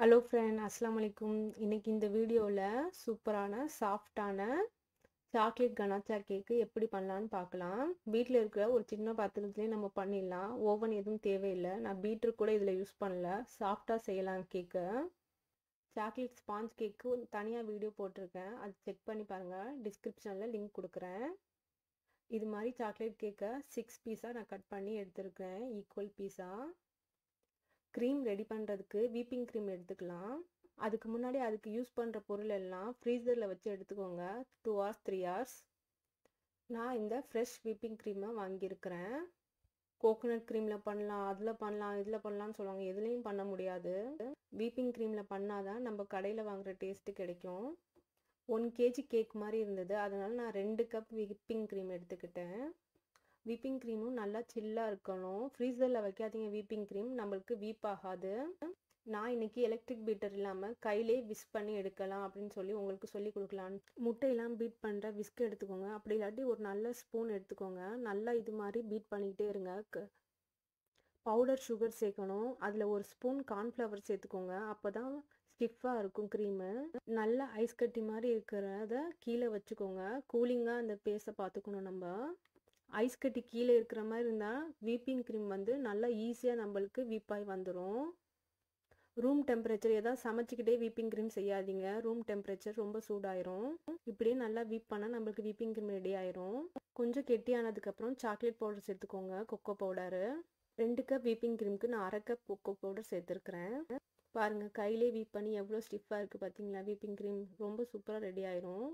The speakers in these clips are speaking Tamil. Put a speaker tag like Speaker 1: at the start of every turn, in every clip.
Speaker 1: ஹலோ ஃப்ரெண்ட் அஸ்லாம் வலைக்கும் இன்றைக்கி இந்த வீடியோவில் சூப்பரான சாஃப்டான சாக்லேட் கனாச்சார் கேக்கு எப்படி பண்ணலான்னு பார்க்கலாம் வீட்டில் இருக்கிற ஒரு சின்ன பாத்திரத்துலேயே நம்ம பண்ணிடலாம். ஓவன் எதுவும் தேவையில்லை. நான் பீட்ரு கூட இதில் யூஸ் பண்ணல. சாஃப்டாக செய்யலாம் கேக்கு. சாக்லேட் ஸ்பாஞ்ச் கேக்கு தனியாக வீடியோ போட்டிருக்கேன். அது செக் பண்ணி பாருங்கள் டிஸ்கிரிப்ஷனில் லிங்க் கொடுக்குறேன். இது மாதிரி சாக்லேட் கேக்கை சிக்ஸ் பீஸாக நான் கட் பண்ணி எடுத்துருக்கேன். ஈக்குவல் பீஸாக க்ரீம் ரெடி பண்ணுறதுக்கு வீப்பிங் க்ரீம் எடுத்துக்கலாம். அதுக்கு முன்னாடி அதுக்கு யூஸ் பண்ணுற பொருள் எல்லாம் ஃப்ரீசரில் வச்சு எடுத்துக்கோங்க. டூ ஹவர்ஸ் த்ரீ ஹவர்ஸ் நான் இந்த ஃப்ரெஷ் வீப்பிங் க்ரீமை வாங்கியிருக்கிறேன். கோகோனட் க்ரீமில் பண்ணலாம் அதில் பண்ணலாம் இதில் பண்ணலாம்னு சொல்லுவாங்க. எதுலேயும் பண்ண முடியாது. வீப்பிங் க்ரீமில் பண்ணால் தான் நம்ம கடையில் வாங்குகிற டேஸ்ட்டு கிடைக்கும். ஒன் கேஜி கேக் மாதிரி இருந்தது. அதனால் நான் ரெண்டு கப் விப்பிங் க்ரீம் எடுத்துக்கிட்டேன். வீப்பிங் க்ரீமும் நல்லா சில்லாக இருக்கணும். ஃப்ரீசரில் வைக்காதீங்க வீப்பிங் க்ரீம். நம்மளுக்கு வீப் ஆகாது. நான் இன்னைக்கு எலக்ட்ரிக் பீட்டர் இல்லாமல் கையிலே விஸ்க் பண்ணி எடுக்கலாம் அப்படின்னு சொல்லி உங்களுக்கு சொல்லி கொடுக்கலாம். முட்டையெல்லாம் பீட் பண்ணுற விஸ்க் எடுத்துக்கோங்க. அப்படி இல்லாட்டி ஒரு நல்ல ஸ்பூன் எடுத்துக்கோங்க. நல்லா இது மாதிரி பீட் பண்ணிக்கிட்டே இருங்க. பவுடர் சுகர் சேர்க்கணும். அதில் ஒரு ஸ்பூன் கார்ன்ஃப்ளவர் சேர்த்துக்கோங்க. அப்போ தான் ஸ்டிஃபாக இருக்கும் க்ரீமு. நல்ல ஐஸ் கட்டி மாதிரி இருக்கிறத கீழே வச்சுக்கோங்க. கூலிங்காக அந்த பேஸை பார்த்துக்கணும் நம்ம. ஐஸ் கட்டி கீழே இருக்கிற மாதிரி இருந்தால் வீப்பிங் க்ரீம் வந்து நல்லா ஈஸியாக நம்மளுக்கு வீப்பாய் வந்துடும் ரூம் டெம்பரேச்சர் ஏதாவது சமைச்சிக்கிட்டே வீப்பிங் க்ரீம் செய்யாதீங்க. ரூம் டெம்பரேச்சர் ரொம்ப சூடாயிரும். இப்படியே நல்லா வீப் பண்ணால் நம்மளுக்கு வீப்பிங் க்ரீம் ரெடி ஆயிரும். கொஞ்சம் கெட்டியானதுக்கப்புறம் சாக்லேட் பவுடர் சேர்த்துக்கோங்க கொக்கோ பவுடரு. ரெண்டு கப் வீப்பிங் க்ரீமுக்கு நான் அரை கப் கொக்கோ பவுடர் சேர்த்துருக்குறேன். பாருங்கள் கையிலே வீப் பண்ணி எவ்வளோ ஸ்டிஃபாக இருக்குது பார்த்தீங்களா வீப்பிங் க்ரீம் ரொம்ப சூப்பராக ரெடி ஆயிரும்.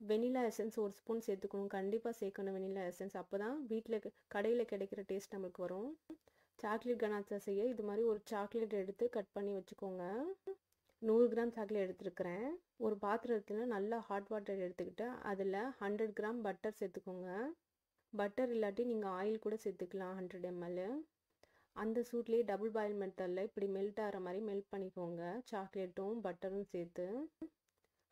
Speaker 1: வெனிலா எசன்ஸ் ஒரு ஸ்பூன் சேர்த்துக்கணும். கண்டிப்பாக சேர்க்கணும் வெனிலா எசன்ஸ். அப்போ தான் வீட்டில் கடையில் கிடைக்கிற டேஸ்ட் நம்மளுக்கு வரும். சாக்லேட் கனாச்சா செய்ய இது மாதிரி ஒரு சாக்லேட் எடுத்து கட் பண்ணி வச்சுக்கோங்க. நூறு கிராம் சாக்லேட் எடுத்துருக்கிறேன். ஒரு பாத்திரத்தில் நல்லா ஹாட் வாட்டர் எடுத்துக்கிட்டு அதில் ஹண்ட்ரட் கிராம் பட்டர் சேர்த்துக்கோங்க. பட்டர் இல்லாட்டி நீங்கள் ஆயில் கூட சேர்த்துக்கலாம் ஹண்ட்ரட் எம்எல் அந்த சூட்லேயே டபுள் பாயில் மெத்தடில் இப்படி மெல்ட் ஆகிற மாதிரி மெல்ட் பண்ணிக்கோங்க. சாக்லேட்டும் பட்டரும் சேர்த்து.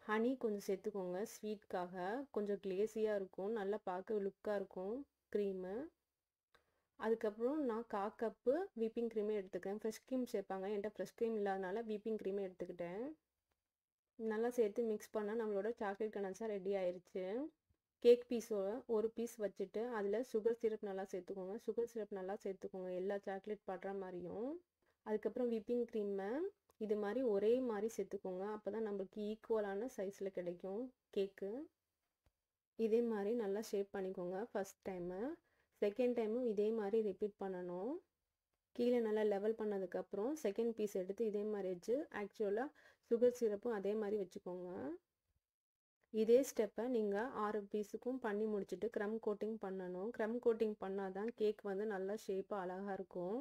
Speaker 1: ஹனி கொஞ்சம் சேர்த்துக்கோங்க. ஸ்வீட்காக கொஞ்சம் கிளேசியாக இருக்கும். நல்லா பார்க்க லுக்காக இருக்கும். க்ரீமு அதுக்கப்புறம் நான் கா கப்பு வீப்பிங் க்ரீமே எடுத்துக்கிறேன். ஃப்ரெஷ் க்ரீம் சேர்ப்பாங்க. என்கிட்ட ஃப்ரெஷ் க்ரீம் இல்லாதனால வீப்பிங் க்ரீமே எடுத்துக்கிட்டேன். நல்லா சேர்த்து மிக்ஸ் பண்ணால் நம்மளோட சாக்லேட் கனசா ரெடி ஆயிடுச்சு கேக் பீஸோட ஒரு பீஸ் வச்சுட்டு அதில் சுகர் சிரப் நல்லா சேர்த்துக்கோங்க. சுகர் சிரப் நல்லா சேர்த்துக்கோங்க. எல்லா சாக்லேட் படுற மாதிரியும். அதுக்கப்புறம் விப்பிங் க்ரீமை இது மாதிரி ஒரே மாதிரி சேர்த்துக்கோங்க அப்போ தான் நம்மளுக்கு ஈக்குவலான சைஸில் கிடைக்கும் கேக்கு இதே மாதிரி நல்லா ஷேப் பண்ணிக்கோங்க ஃபஸ்ட் டைமு செகண்ட் டைமும் இதே மாதிரி ரிப்பீட் பண்ணணும். கீழே நல்லா லெவல் பண்ணதுக்கப்புறம் செகண்ட் பீஸ் எடுத்து இதே மாதிரி வச்சு ஆக்சுவலாக சுகர் சிரப்பும் அதே மாதிரி வச்சுக்கோங்க. இதே ஸ்டெப்பை நீங்கள் ஆறு பீஸுக்கும் பண்ணி முடிச்சுட்டு க்ரம் கோட்டிங் பண்ணணும். க்ரம் கோட்டிங் பண்ணால் தான் கேக் வந்து நல்லா ஷேப்பாக அழகாக இருக்கும்.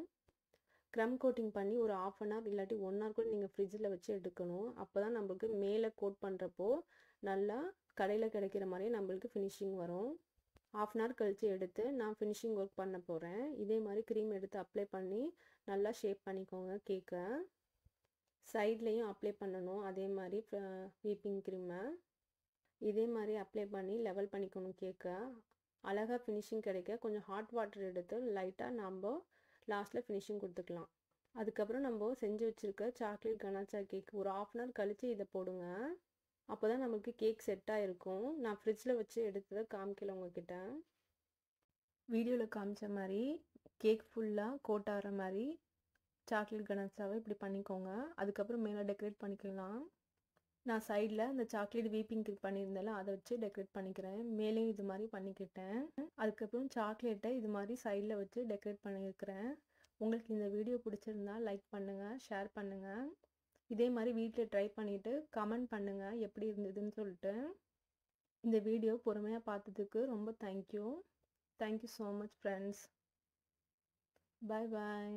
Speaker 1: க்ரம் கோட்டிங் பண்ணி ஒரு ஆஃப் அன் ஹவர் இல்லாட்டி ஒன் ஹவர் கூட நீங்கள் ஃப்ரிட்ஜில் வச்சு எடுக்கணும். அப்போ தான் நம்மளுக்கு மேலே கோட் பண்ணுறப்போ நல்லா கடையில் கிடைக்கிற மாதிரியே நம்மளுக்கு ஃபினிஷிங் வரும். ஆஃப் அன் ஹவர் கழித்து எடுத்து நான் ஃபினிஷிங் ஒர்க் பண்ண போகிறேன் இதே மாதிரி க்ரீம் எடுத்து அப்ளை பண்ணி நல்லா ஷேப் பண்ணிக்கோங்க கேக்கை சைட்லேயும் அப்ளை பண்ணணும். அதே மாதிரி வீப்பிங் க்ரீமை இதே மாதிரி அப்ளை பண்ணி லெவல் பண்ணிக்கணும் கேக்கை அழகாக ஃபினிஷிங் கிடைக்க கொஞ்சம் ஹாட் வாட்டர் எடுத்து லைட்டாக நம்ம லாஸ்ட்டில் ஃபினிஷிங் கொடுத்துக்கலாம். அதுக்கப்புறம் நம்ம செஞ்சு வச்சுருக்க சாக்லேட் கனாச்சா கேக் ஒரு ஆஃப் அன் ஹவர் கழித்து இதை போடுங்க. அப்போ தான் நமக்கு கேக் செட்டாக இருக்கும் நான் ஃப்ரிட்ஜில் வச்சு எடுத்ததை காமிக்கல உங்ககிட்ட. வீடியோவில் காமிச்ச மாதிரி கேக் ஃபுல்லாக கோட் ஆகிற மாதிரி சாக்லேட் கனாச்சாவை இப்படி பண்ணிக்கோங்க. அதுக்கப்புறம் மேலே டெக்கரேட் பண்ணிக்கலாம். நான் சைடில் இந்த சாக்லேட் வீப்பிங் பண்ணியிருந்தால அதை வச்சு டெக்கரேட் பண்ணிக்கிறேன். மேலேயும் இது மாதிரி பண்ணிக்கிட்டேன். அதுக்கப்புறம் சாக்லேட்டை இது மாதிரி சைடில் வச்சு டெக்கரேட் பண்ணியிருக்கிறேன். உங்களுக்கு இந்த வீடியோ பிடிச்சிருந்தா லைக் பண்ணுங்கள் ஷேர் பண்ணுங்கள் இதே மாதிரி வீட்டில் ட்ரை பண்ணிவிட்டு கமெண்ட் பண்ணுங்கள் எப்படி இருந்ததுன்னு சொல்லிட்டு. இந்த வீடியோ பொறுமையாக பார்த்ததுக்கு ரொம்ப thank you thank you so much friends bye bye